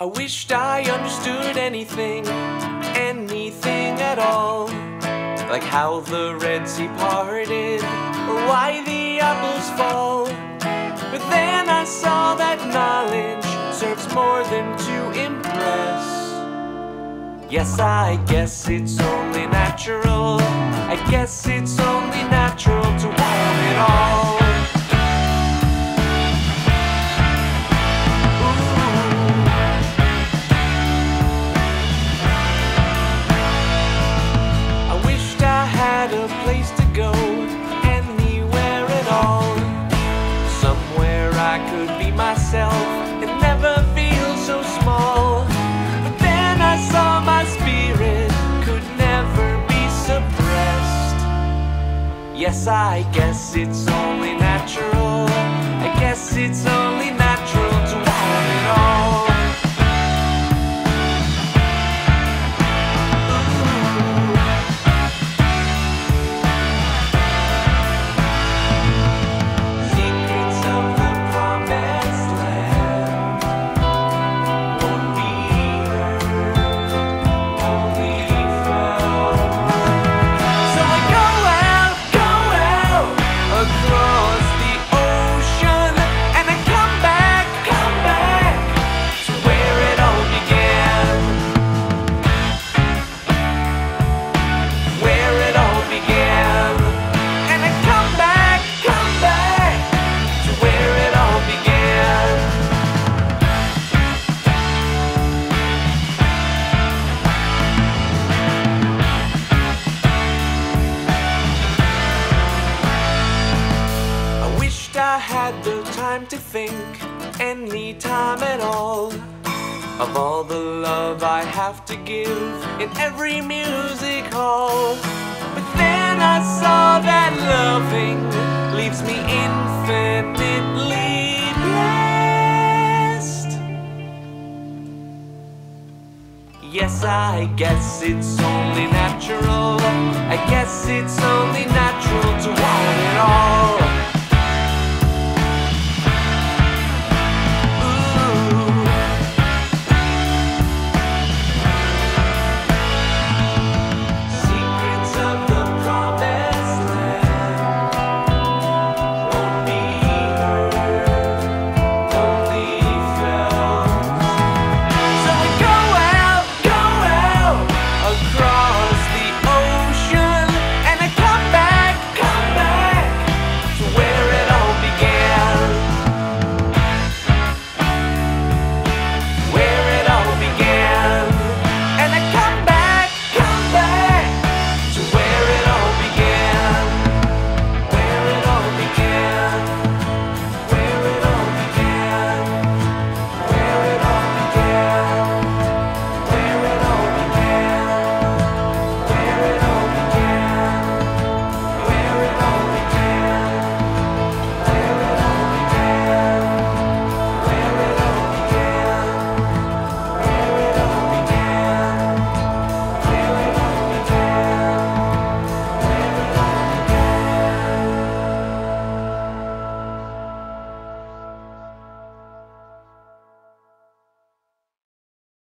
I wished I understood anything, anything at all. Like how the Red Sea parted, or why the apples fall. But then I saw that knowledge serves more than to impress. Yes, I guess it's only natural. I myself and never feel so small. But then I saw my spirit could never be suppressed. Yes, I guess it's only natural. I guess it's only I had the time to think, any time at all, of all the love I have to give in every music hall. But then I saw that loving leaves me infinitely blessed. Yes, I guess it's only natural. I guess it's only natural to want it all.